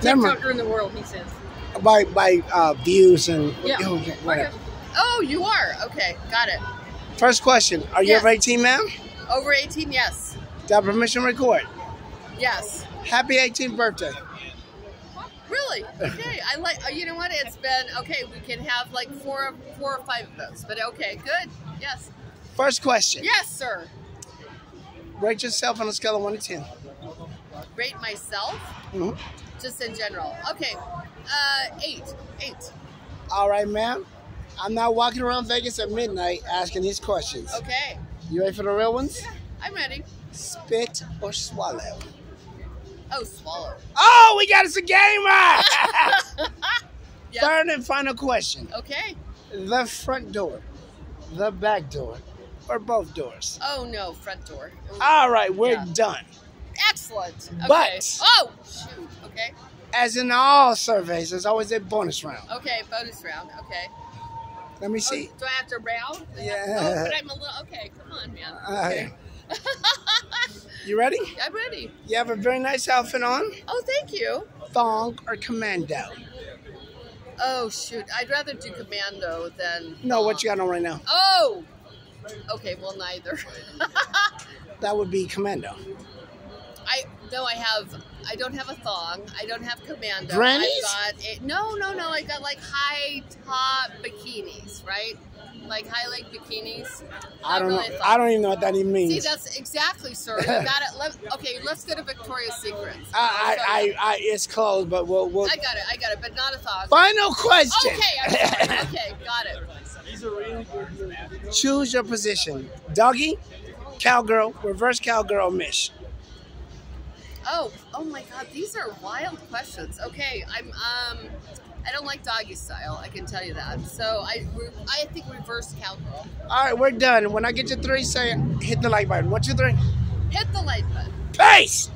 TikToker in the world, he says. By by uh, views and Yeah. okay. Oh, you are. Okay, got it. First question: Are you Yes. over 18, ma'am? Over 18, yes. Have permission to record? Yes. Happy 18th birthday. Really? Okay. I like. uh, You know what? It's been okay. We can have like four, four or five of those. But okay, good. Yes. First question: Yes, sir. Rate yourself on a scale of one to ten. Rate myself, Mhm. just in general. Okay. Uh, eight. Eight. All right, ma'am. I'm not walking around Vegas at midnight asking these questions. Okay. You ready for the real ones? I'm ready. Spit or swallow? Oh, swallow. Oh, we got us a gamer! Yeah. Third and final question: Okay. The front door, the back door, or both doors? Oh no, front door. All right, we're Yeah. done. Excellent. Okay. But- oh shoot. Okay. As in all surveys, there's always a bonus round. Okay. Bonus round. Okay. Let me Oh, see. do I have to round? Yeah. Oh, but I'm a little. Okay. Come on, man. Uh, you ready? I'm ready. You have a very nice outfit on. Oh, thank you. Thong or commando? Oh shoot. I'd rather do commando than. No, what you got on right now? Oh. Okay. Well, neither. That would be commando. No, I have. I don't have a thong. I don't have commando. Grannies? I got a, no, no, no. I got like high top bikinis, right? Like high leg bikinis. I don't know. really a I don't even know what that even means. See, that's exactly, sir. You got it. Let, okay, let's go to Victoria's Secret. I, I, I, I, it's closed, but we'll, we'll. I got it. I got it, but not a thong. Final question. Okay, okay, got it. These are really good. Choose your position: doggy, cowgirl, reverse cowgirl, mish. Oh, oh my God, these are wild questions. Okay, I'm um, I don't like doggy style. I can tell you that. So I, re- I think reverse cowgirl. All right, we're done. When I get to three, say hit the like button. One, two, three. Hit the like button. Peace.